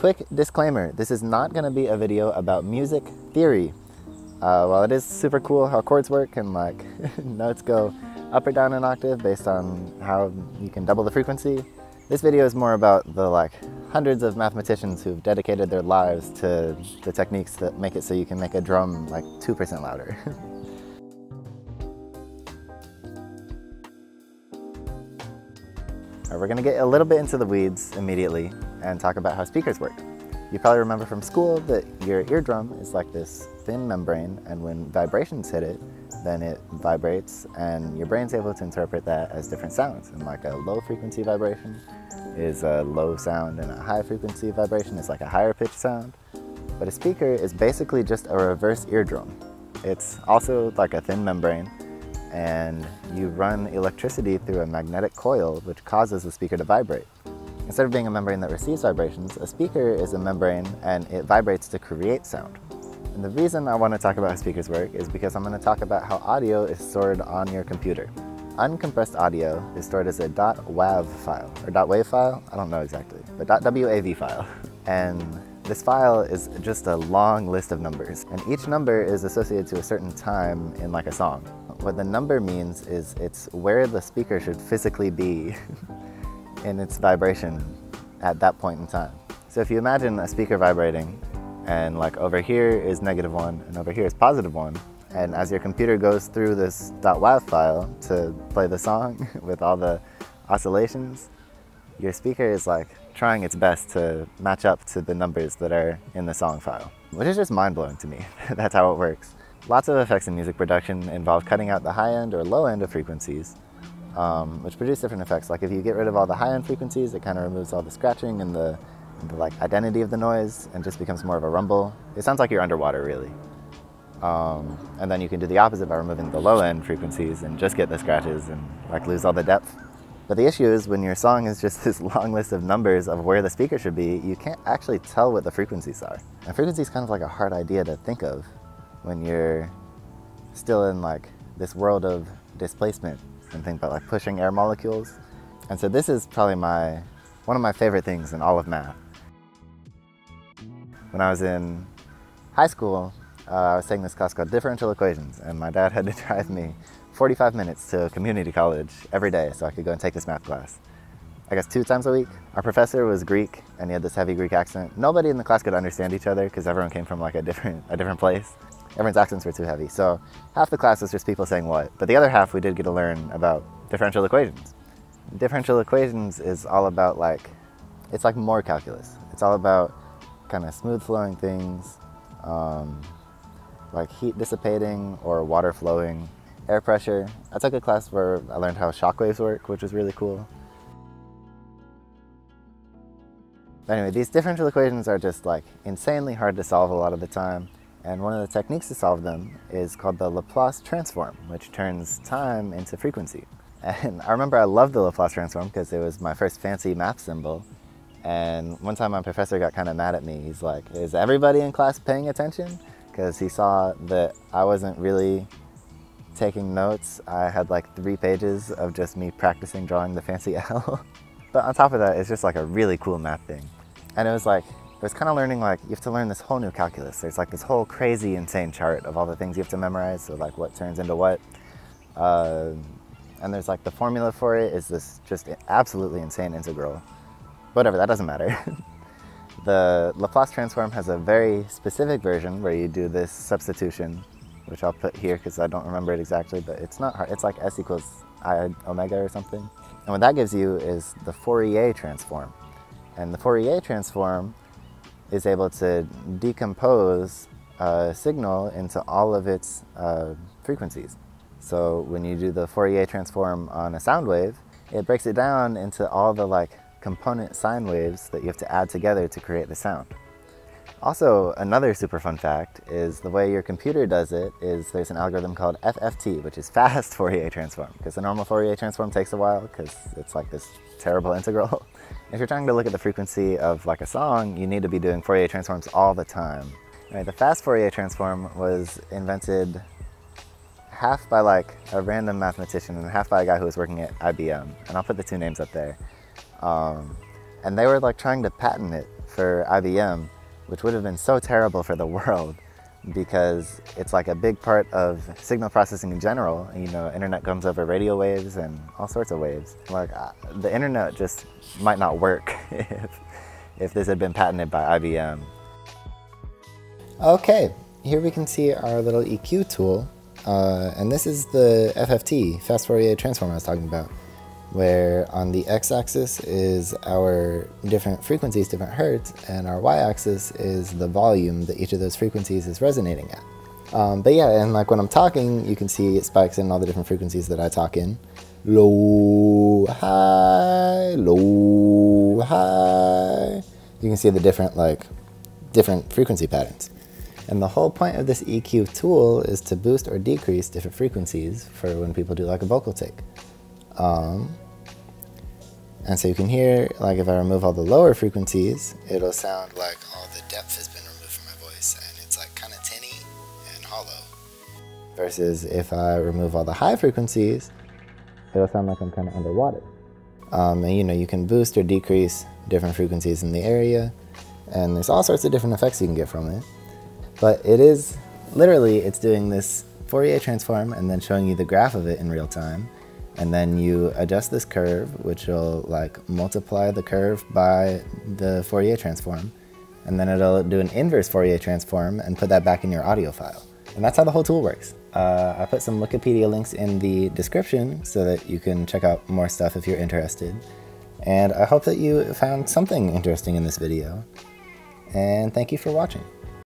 quick disclaimer, this is not going to be a video about music theory. Uh, while it is super cool how chords work and like notes go up or down an octave based on how you can double the frequency, this video is more about the like hundreds of mathematicians who've dedicated their lives to the techniques that make it so you can make a drum like 2% louder. Uh, we're gonna get a little bit into the weeds immediately and talk about how speakers work. You probably remember from school that your eardrum is like this thin membrane and when vibrations hit it, then it vibrates and your brain's able to interpret that as different sounds. And like a low frequency vibration is a low sound and a high frequency vibration is like a higher pitch sound. But a speaker is basically just a reverse eardrum. It's also like a thin membrane and you run electricity through a magnetic coil which causes the speaker to vibrate. Instead of being a membrane that receives vibrations, a speaker is a membrane and it vibrates to create sound. And the reason I want to talk about how speakers work is because I'm going to talk about how audio is stored on your computer. Uncompressed audio is stored as a .wav file, or .wave file, I don't know exactly, but .wav file. And this file is just a long list of numbers, and each number is associated to a certain time in like a song. What the number means is it's where the speaker should physically be in its vibration at that point in time. So if you imagine a speaker vibrating and like over here is negative one and over here is positive one, and as your computer goes through this .wav file to play the song with all the oscillations, your speaker is like trying its best to match up to the numbers that are in the song file, which is just mind-blowing to me. That's how it works. Lots of effects in music production involve cutting out the high end or low end of frequencies, um, which produce different effects. Like if you get rid of all the high end frequencies, it kind of removes all the scratching and the, the, like identity of the noise and just becomes more of a rumble. It sounds like you're underwater really. Um, and then you can do the opposite by removing the low end frequencies and just get the scratches and like lose all the depth. But the issue is when your song is just this long list of numbers of where the speaker should be, you can't actually tell what the frequencies are. And frequency is kind of like a hard idea to think of when you're still in like this world of displacement and think about like pushing air molecules. And so this is probably my one of my favorite things in all of math. When I was in high school, uh, I was taking this class called differential equations and my dad had to drive me 45 minutes to community college every day so I could go and take this math class. I guess two times a week. Our professor was Greek and he had this heavy Greek accent. Nobody in the class could understand each other because everyone came from like a different, a different place everyone's accents were too heavy. So half the class was just people saying what, but the other half we did get to learn about differential equations. Differential equations is all about like, it's like more calculus. It's all about kind of smooth flowing things, um, like heat dissipating or water flowing, air pressure. I took a class where I learned how shock waves work, which was really cool. Anyway, these differential equations are just like insanely hard to solve a lot of the time. And one of the techniques to solve them is called the Laplace transform, which turns time into frequency. And I remember I loved the Laplace transform because it was my first fancy math symbol. And one time my professor got kind of mad at me. He's like, is everybody in class paying attention? Because he saw that I wasn't really taking notes. I had like three pages of just me practicing drawing the fancy L. but on top of that, it's just like a really cool math thing. And it was like, it was kind of learning like, you have to learn this whole new calculus. There's like this whole crazy, insane chart of all the things you have to memorize, so like what turns into what. Uh, and there's like the formula for it is this just absolutely insane integral. Whatever, that doesn't matter. the Laplace transform has a very specific version where you do this substitution, which I'll put here because I don't remember it exactly, but it's not hard. It's like s equals i omega or something. And what that gives you is the Fourier transform. And the Fourier transform is able to decompose a signal into all of its uh, frequencies. So when you do the Fourier transform on a sound wave, it breaks it down into all the like component sine waves that you have to add together to create the sound. Also, another super fun fact is the way your computer does it is there's an algorithm called FFT, which is fast Fourier transform, because the normal Fourier transform takes a while because it's like this terrible integral. If you're trying to look at the frequency of like a song, you need to be doing Fourier transforms all the time. Right, the fast Fourier transform was invented half by like a random mathematician and half by a guy who was working at IBM. And I'll put the two names up there. Um, and they were like trying to patent it for IBM, which would have been so terrible for the world because it's like a big part of signal processing in general. You know, internet comes over radio waves and all sorts of waves. Like uh, the internet just might not work if, if this had been patented by IBM. Okay, here we can see our little EQ tool. Uh, and this is the FFT, fast Fourier transform I was talking about where on the x-axis is our different frequencies, different hertz, and our y-axis is the volume that each of those frequencies is resonating at. Um, but yeah, and like when I'm talking, you can see it spikes in all the different frequencies that I talk in. Low, high, low, high. You can see the different like different frequency patterns. And the whole point of this EQ tool is to boost or decrease different frequencies for when people do like a vocal take. Um, and so you can hear, like if I remove all the lower frequencies, it'll sound like all the depth has been removed from my voice and it's like kind of tinny and hollow. Versus if I remove all the high frequencies, it'll sound like I'm kind of underwater. Um, and you know, you can boost or decrease different frequencies in the area and there's all sorts of different effects you can get from it. But it is, literally, it's doing this Fourier transform and then showing you the graph of it in real time and then you adjust this curve, which will like multiply the curve by the Fourier transform, and then it'll do an inverse Fourier transform and put that back in your audio file. And that's how the whole tool works. Uh, I put some Wikipedia links in the description so that you can check out more stuff if you're interested. And I hope that you found something interesting in this video. And thank you for watching.